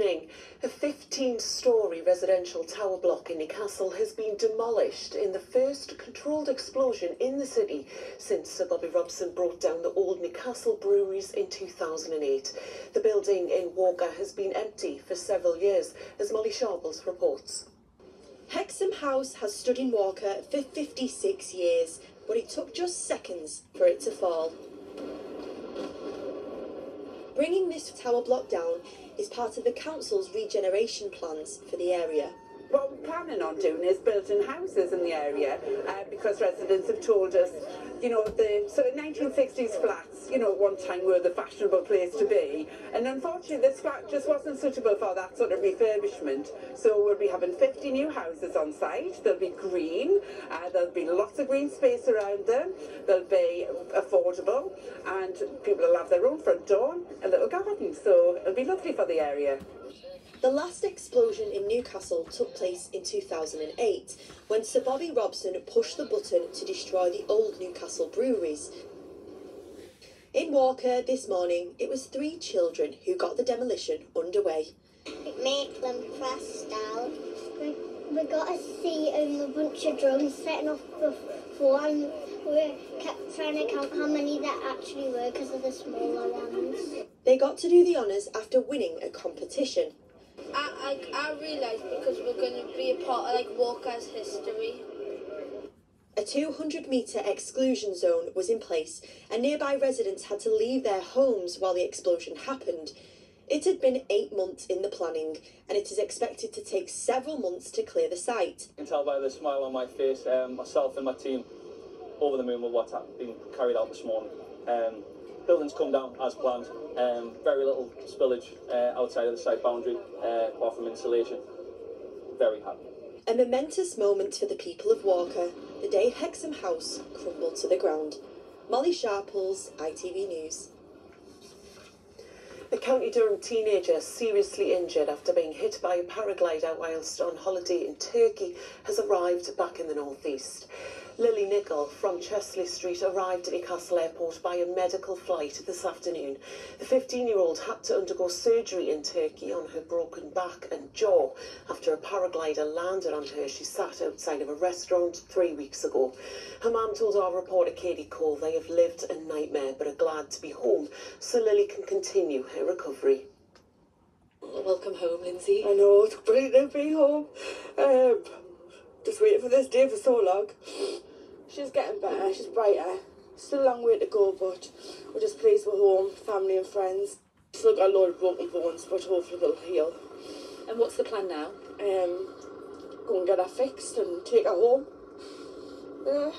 Evening. A 15 story residential tower block in Newcastle has been demolished in the first controlled explosion in the city since Sir Bobby Robson brought down the old Newcastle breweries in 2008. The building in Walker has been empty for several years, as Molly Sharples reports. Hexham House has stood in Walker for 56 years, but it took just seconds for it to fall. Bringing this tower block down is part of the council's regeneration plans for the area. Planning on doing is building houses in the area uh, because residents have told us, you know, the sort of 1960s flats, you know, at one time were the fashionable place to be. And unfortunately, this flat just wasn't suitable for that sort of refurbishment. So we'll be having 50 new houses on site. They'll be green. Uh, there'll be lots of green space around them. They'll be affordable. And people will have their own front door, a little garden. So it'll be lovely for the area. The last explosion in Newcastle took place in 2008 when Sir Bobby Robson pushed the button to destroy the old Newcastle breweries. In Walker this morning, it was three children who got the demolition underway. make them press down. We, we got to see um, a bunch of drums setting off before and we kept trying to count how many there actually were because of the smaller ones. They got to do the honours after winning a competition. I, I, I realised because we're going to be a part of like Walker's history. A 200 metre exclusion zone was in place, and nearby residents had to leave their homes while the explosion happened. It had been eight months in the planning, and it is expected to take several months to clear the site. You can tell by the smile on my face, um, myself and my team over the moon with what's been carried out this morning. Um, buildings come down as planned. Um, very little spillage uh, outside of the site boundary, uh, apart from insulation. Very happy. A momentous moment for the people of Walker, the day Hexham House crumbled to the ground. Molly Sharples, ITV News. A County Durham teenager seriously injured after being hit by a paraglider whilst on holiday in Turkey has arrived back in the northeast. Lily Nicol from Chester-le-Street arrived at Newcastle Airport by a medical flight this afternoon. The 15-year-old had to undergo surgery in Turkey on her broken back and jaw after a paraglider landed on her. She sat outside of a restaurant three weeks ago. Her mum told our reporter Katie Cole they have lived a nightmare but are glad to be home so Lily can continue her recovery. Welcome home, Lindsay. I know, it's brilliant to be home. Um, just waiting for this day for so long. She's getting better, she's brighter. Still a long way to go, but we're just pleased we're home, family and friends. Still got a lot of broken bones, but hopefully they'll heal. And what's the plan now? Um, go and get her fixed and take her home. Yeah.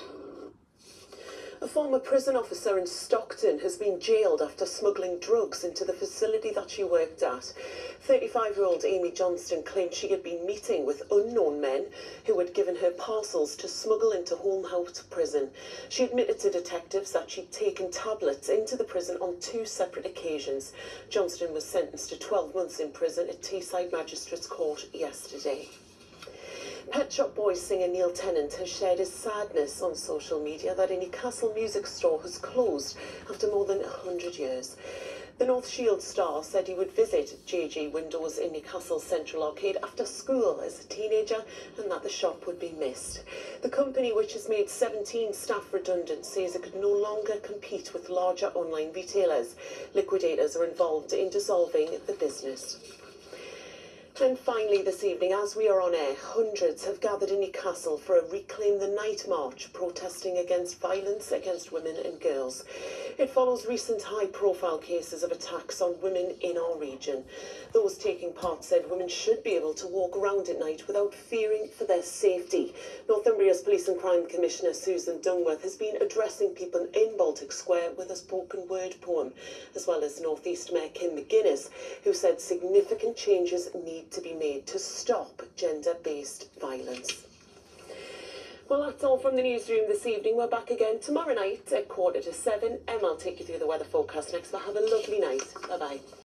A former prison officer in Stockton has been jailed after smuggling drugs into the facility that she worked at. 35 year old Amy Johnston claimed she had been meeting with unknown men who had given her parcels to smuggle into Holme House prison. She admitted to detectives that she'd taken tablets into the prison on two separate occasions. Johnston was sentenced to 12 months in prison at Teesside Magistrates Court yesterday. Pet Shop Boys singer Neil Tennant has shared his sadness on social media that a Newcastle music store has closed after more than 100 years. The North Shields star said he would visit JG Windows in Newcastle Central Arcade after school as a teenager and that the shop would be missed. The company, which has made 17 staff redundant, says it could no longer compete with larger online retailers. Liquidators are involved in dissolving the business. And finally this evening, as we are on air, hundreds have gathered in Newcastle for a Reclaim the Night march, protesting against violence against women and girls. It follows recent high-profile cases of attacks on women in our region. Those taking part said women should be able to walk around at night without fearing for their safety. Northumbria's Police and Crime Commissioner Susan Dungworth has been addressing people in Baltic Square with a spoken word poem, as well as North East Mayor Kim McGuinness, who said significant changes need to be made to stop gender-based violence. Well, that's all from the newsroom this evening. We're back again tomorrow night at quarter to seven. Emma will take you through the weather forecast next, but have a lovely night. Bye-bye.